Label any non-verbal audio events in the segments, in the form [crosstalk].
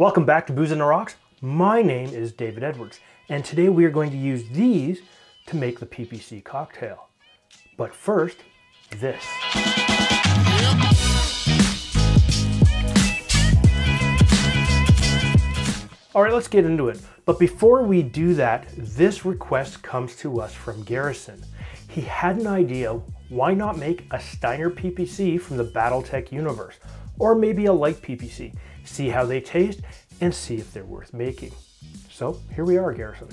Welcome back to Booze on the Rocks. My name is David Edwards, and today we are going to use these to make the PPC cocktail. But first, this. All right, let's get into it. But before we do that, this request comes to us from Garrison. He had an idea, why not make a Steiner PPC from the Battletech universe? Or maybe a light PPC see how they taste, and see if they're worth making. So here we are, Garrison.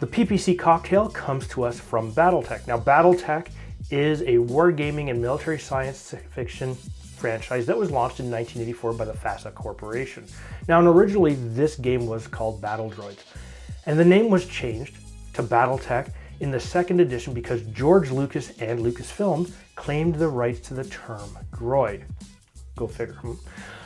The PPC cocktail comes to us from Battletech. Now, Battletech is a wargaming and military science fiction franchise that was launched in 1984 by the FASA Corporation. Now, originally this game was called Battle Droids, and the name was changed to Battletech in the second edition because George Lucas and Lucasfilm claimed the rights to the term droid. Go figure. Hmm?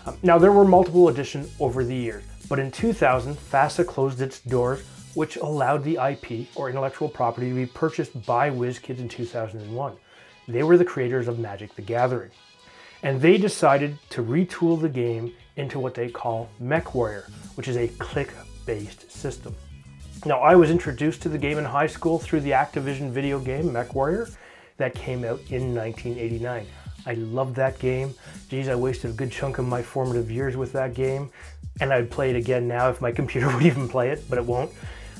Um, now, there were multiple editions over the years, but in 2000, FASA closed its doors, which allowed the IP, or intellectual property, to be purchased by WizKids in 2001. They were the creators of Magic the Gathering. And they decided to retool the game into what they call MechWarrior, which is a click-based system. Now, I was introduced to the game in high school through the Activision video game MechWarrior that came out in 1989. I loved that game. Geez, I wasted a good chunk of my formative years with that game. And I'd play it again now if my [laughs] computer would even play it, but it won't.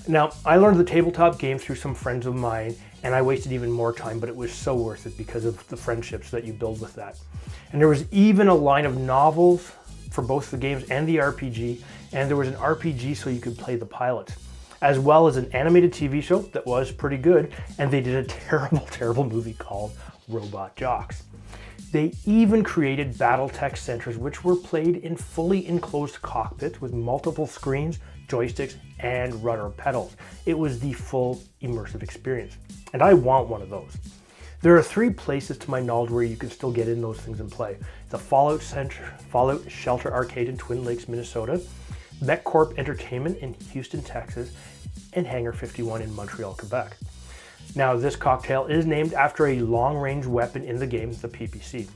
Now, I learned the tabletop game through some friends of mine, and I wasted even more time, but it was so worth it because of the friendships that you build with that. And there was even a line of novels for both the games and the RPG, and there was an RPG so you could play the pilots, as well as an animated TV show that was pretty good, and they did a [laughs] terrible, terrible movie called Robot Jox. They even created Battletech centers, which were played in fully enclosed cockpits with multiple screens, joysticks, and rudder pedals. It was the full immersive experience. And I want one of those. There are three places to my knowledge where you can still get in those things and play. The Fallout Center, Fallout Shelter Arcade in Twin Lakes, Minnesota, MechCorp Entertainment in Houston, Texas, and Hangar 51 in Montreal, Quebec. Now, this cocktail is named after a long-range weapon in the game, the PPC.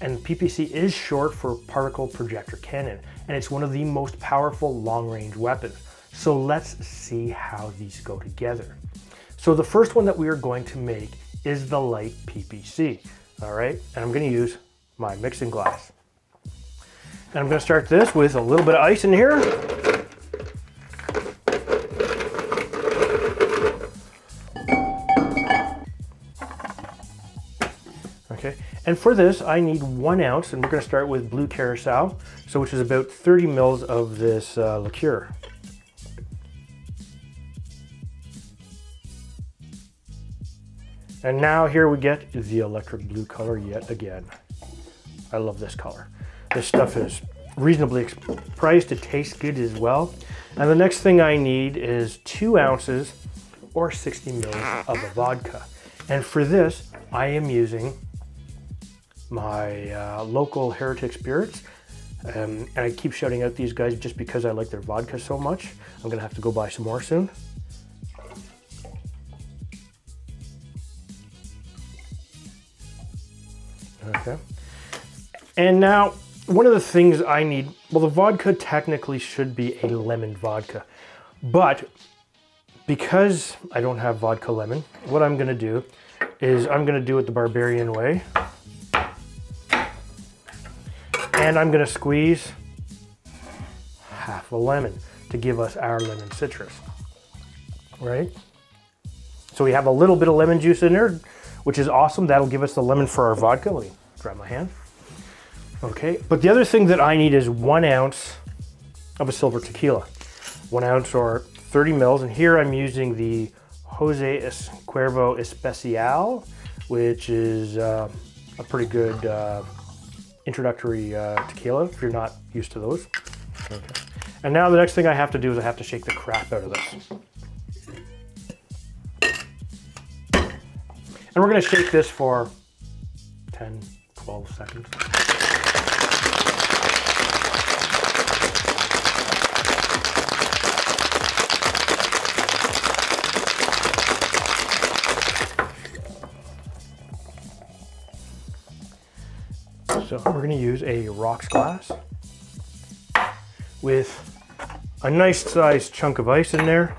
And PPC is short for Particle Projector Cannon, and it's one of the most powerful long-range weapons. So let's see how these go together. So the first one that we are going to make is the light PPC, all right? And I'm gonna use my mixing glass. And I'm gonna start this with a little bit of ice in here. Okay, and for this I need one ounce, and we're gonna start with blue curacao, so which is about 30 mils of this uh, liqueur. And now here we get the electric blue color yet again. I love this color. This stuff is reasonably priced, it tastes good as well. And the next thing I need is two ounces or 60 mils of a vodka. And for this, I am using my uh, local Heretic Spirits. Um, and I keep shouting out these guys just because I like their vodka so much. I'm gonna have to go buy some more soon. Okay. And now, one of the things I need, well, the vodka technically should be a lemon vodka, but because I don't have vodka lemon, what I'm gonna do is I'm gonna do it the barbarian way. And I'm gonna squeeze half a lemon to give us our lemon citrus, right? So we have a little bit of lemon juice in there, which is awesome. That'll give us the lemon for our vodka. Let me dry my hand. Okay, but the other thing that I need is one ounce of a silver tequila. One ounce or 30 mils, and here I'm using the Jose Cuervo Especial, which is uh, a pretty good uh, introductory uh, tequila if you're not used to those. Okay. And now the next thing I have to do is I have to shake the crap out of this. And we're gonna shake this for 10, 12 seconds. So we're going to use a rocks glass. with a nice sized chunk of ice in there.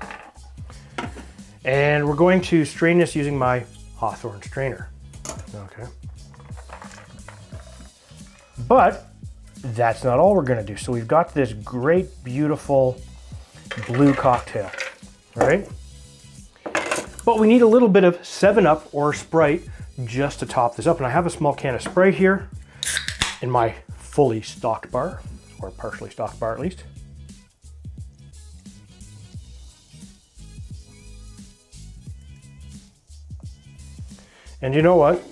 And we're going to strain this using my Hawthorne strainer. Okay. But that's not all we're gonna do. So we've got this great, beautiful blue cocktail, right? But we need a little bit of 7-Up or Sprite just to top this up. And I have a small can of Sprite here in my fully stocked bar, or partially stocked bar at least. And you know what?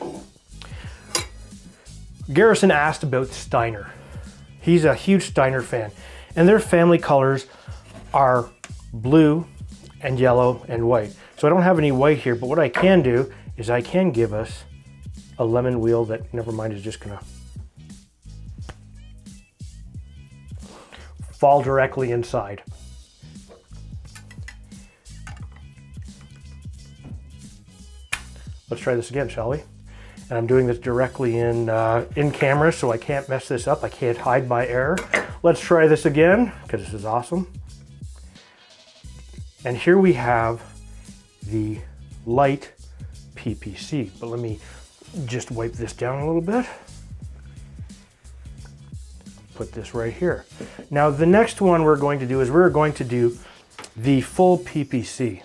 Garrison asked about Steiner. He's a huge Steiner fan. And their family colors are blue and yellow and white. So I don't have any white here, but what I can do is I can give us a lemon wheel that, never mind, is just gonna fall directly inside. Let's try this again, shall we? And I'm doing this directly in, uh, in camera, so I can't mess this up. I can't hide my error. Let's try this again, because this is awesome. And here we have the light PPC. But let me just wipe this down a little bit. Put this right here. Now the next one we're going to do is we're going to do the full PPC.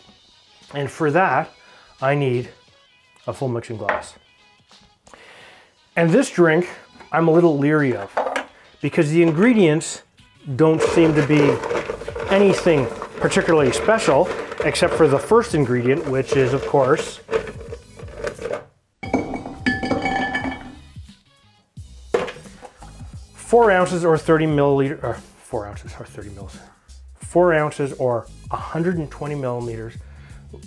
And for that, I need a full mixing glass. And this drink, I'm a little leery of because the ingredients don't seem to be anything particularly special except for the first ingredient, which is of course four ounces or 30 milliliter, or four ounces or 30 mils, four ounces or 120 millimeters,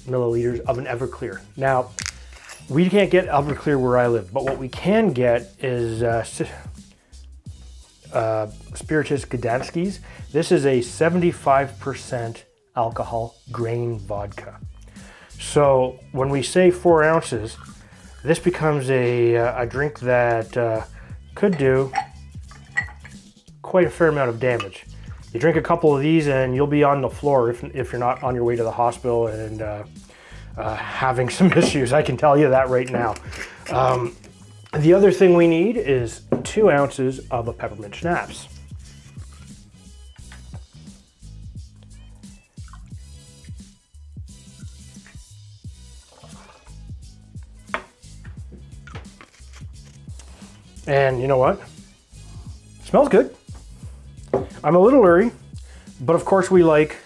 milliliters of an Everclear. Now, we can't get Everclear where I live, but what we can get is uh, uh, Spirytus Gdański's. This is a 75% alcohol grain vodka. So when we say four ounces, this becomes a, uh, a drink that uh, could do quite a fair amount of damage. You drink a couple of these and you'll be on the floor if, if you're not on your way to the hospital and uh, uh, having [laughs] some issues. I can tell you that right now. Um, the other thing we need is two ounces of a peppermint schnapps. And you know what? smells good. I'm a little leery, but of course we like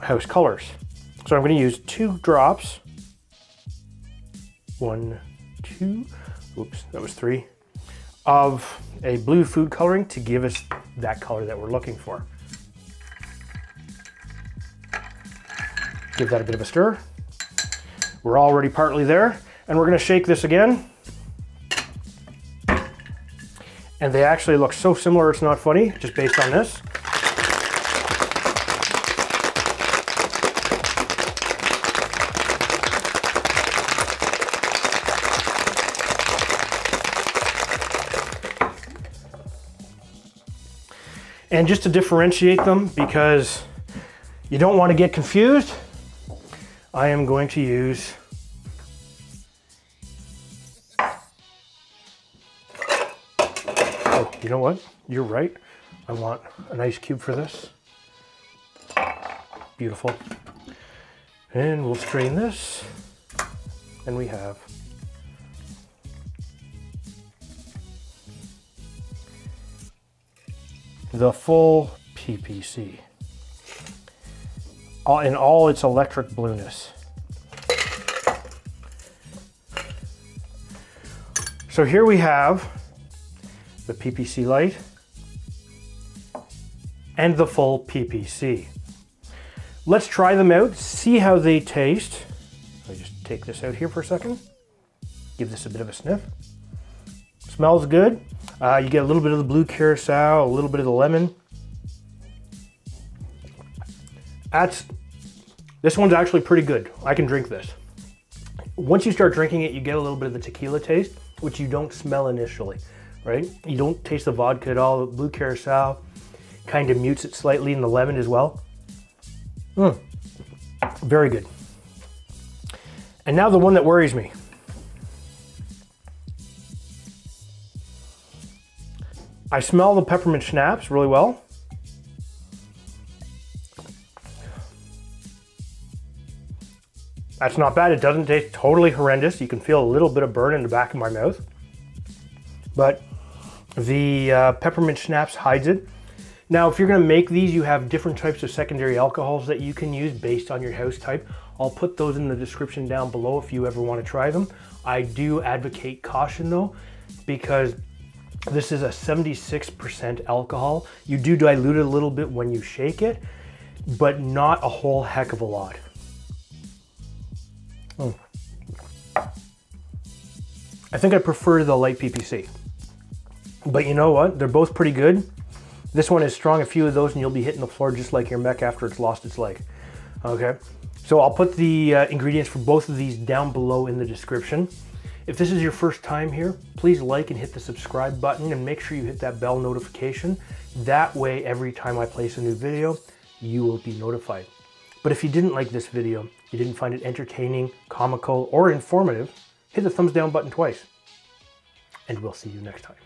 house colors. So I'm going to use two drops. One, two, oops, that was three, of a blue food coloring to give us that color that we're looking for. Give that a bit of a stir. We're already partly there, and we're going to shake this again. And they actually look so similar it's not funny, just based on this. And just to differentiate them, because you don't want to get confused, I am going to use Oh, you know what? You're right. I want an ice cube for this. Beautiful. And we'll strain this. And we have the full PPC in all its electric blueness. So here we have the PPC light and the full PPC. Let's try them out, see how they taste. Let me just take this out here for a second. Give this a bit of a sniff. Smells good. Uh, you get a little bit of the blue curacao, a little bit of the lemon. That's, this one's actually pretty good. I can drink this. Once you start drinking it, you get a little bit of the tequila taste, which you don't smell initially. Right? You don't taste the vodka at all. The blue curacao kind of mutes it slightly and the lemon as well. Mm. Very good. And now the one that worries me. I smell the peppermint schnapps really well. That's not bad. It doesn't taste totally horrendous. You can feel a little bit of burn in the back of my mouth. But the uh, peppermint schnapps hides it. Now, if you're gonna make these, you have different types of secondary alcohols that you can use based on your house type. I'll put those in the description down below if you ever wanna try them. I do advocate caution though, because this is a 76% alcohol. You do dilute it a little bit when you shake it, but not a whole heck of a lot. Mm. I think I prefer the light PPC. But you know what? They're both pretty good. This one is strong, a few of those, and you'll be hitting the floor just like your mech after it's lost its leg. Okay, so I'll put the uh, ingredients for both of these down below in the description. If this is your first time here, please like and hit the subscribe button and make sure you hit that bell notification. That way, every time I place a new video, you will be notified. But if you didn't like this video, you didn't find it entertaining, comical, or informative, hit the thumbs down button twice. And we'll see you next time.